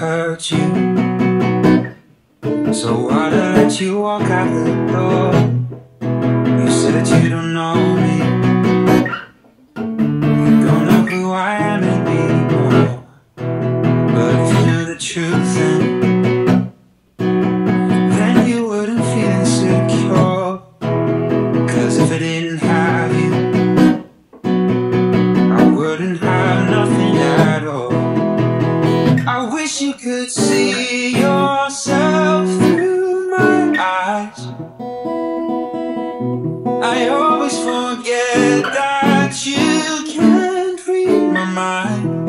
hurt you. So I let you walk out the door? You said that you don't know me. You don't know who I am anymore. But if you knew the truth, then, then you wouldn't feel insecure. Cause if it didn't I wish you could see yourself through my eyes. I always forget that you can't read my mind.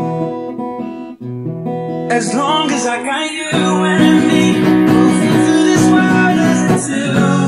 As long as I got you and me, moving through this world as two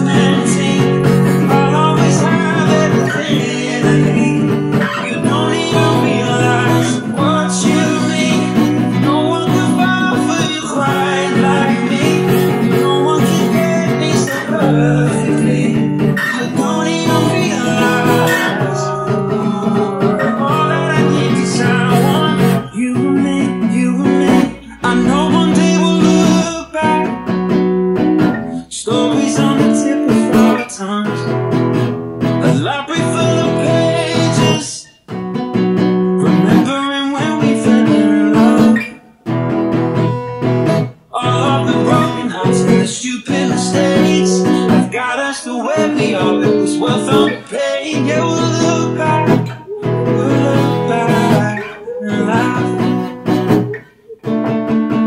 The way we are, it was worth all pain. Yeah, we'll look back, we'll look back, and laugh.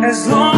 As long